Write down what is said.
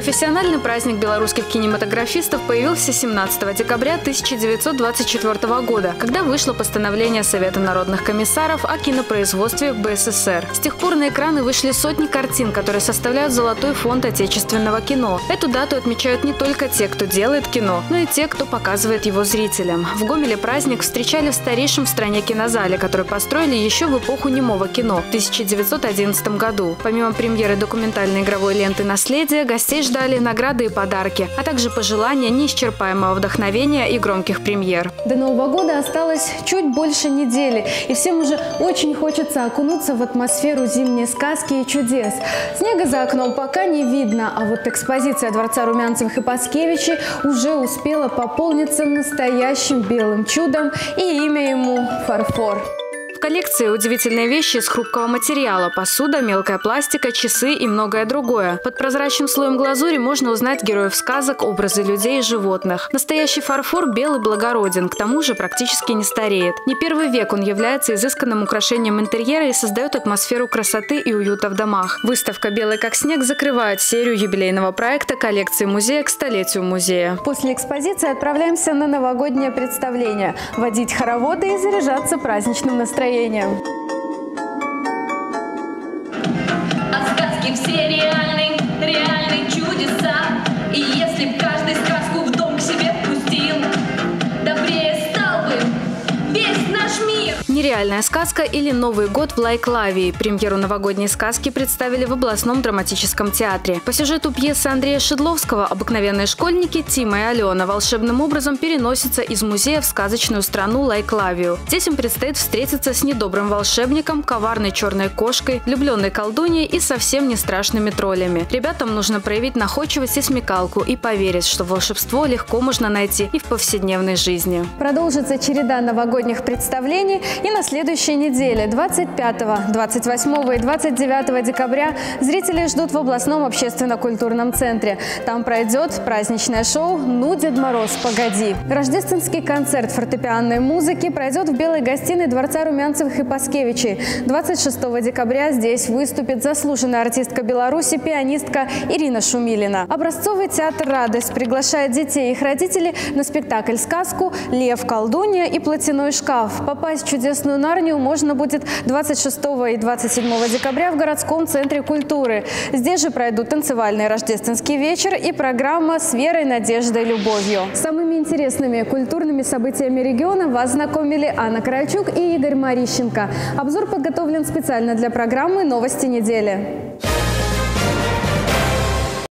Профессиональный праздник белорусских кинематографистов появился 17 декабря 1924 года, когда вышло постановление Совета народных комиссаров о кинопроизводстве БССР. С тех пор на экраны вышли сотни картин, которые составляют золотой фонд отечественного кино. Эту дату отмечают не только те, кто делает кино, но и те, кто показывает его зрителям. В Гомеле праздник встречали в старейшем в стране кинозале, который построили еще в эпоху немого кино в 1911 году. Помимо премьеры документальной игровой ленты «Наследие», гостей ждали награды и подарки, а также пожелания неисчерпаемого вдохновения и громких премьер. До Нового года осталось чуть больше недели, и всем уже очень хочется окунуться в атмосферу зимней сказки и чудес. Снега за окном пока не видно, а вот экспозиция Дворца Румянцевых и Паскевичей уже успела пополниться настоящим белым чудом, и имя ему – фарфор. Коллекции удивительные вещи из хрупкого материала – посуда, мелкая пластика, часы и многое другое. Под прозрачным слоем глазури можно узнать героев сказок, образы людей и животных. Настоящий фарфор белый благороден, к тому же практически не стареет. Не первый век он является изысканным украшением интерьера и создает атмосферу красоты и уюта в домах. Выставка «Белый как снег» закрывает серию юбилейного проекта коллекции музея к столетию музея. После экспозиции отправляемся на новогоднее представление – водить хороводы и заряжаться праздничным настроением настроением. А сказки все Нереальная сказка или Новый год в Лайклавии. Премьеру новогодней сказки представили в областном драматическом театре. По сюжету пьесы Андрея Шедловского обыкновенные школьники Тима и Алена волшебным образом переносятся из музея в сказочную страну Лайклавию. Здесь им предстоит встретиться с недобрым волшебником, коварной черной кошкой, влюбленной колдуньей и совсем не страшными троллями. Ребятам нужно проявить находчивость и смекалку и поверить, что волшебство легко можно найти и в повседневной жизни. Продолжится череда новогодних представлений и на следующей неделе, 25, 28 и 29 декабря, зрители ждут в областном общественно-культурном центре. Там пройдет праздничное шоу «Ну, Дед Мороз, погоди». Рождественский концерт фортепианной музыки пройдет в Белой гостиной Дворца Румянцевых и Паскевичей. 26 декабря здесь выступит заслуженная артистка Беларуси, пианистка Ирина Шумилина. Образцовый театр «Радость» приглашает детей и их родителей на спектакль «Сказку», «Лев, колдунья» и «Платяной шкаф». Попасть в чудесную Красную Нарнию можно будет 26 и 27 декабря в городском центре культуры. Здесь же пройдут танцевальный рождественский вечер и программа с верой, надеждой, любовью. Самыми интересными культурными событиями региона вас знакомили Анна Кравчук и Игорь Марищенко. Обзор подготовлен специально для программы «Новости недели».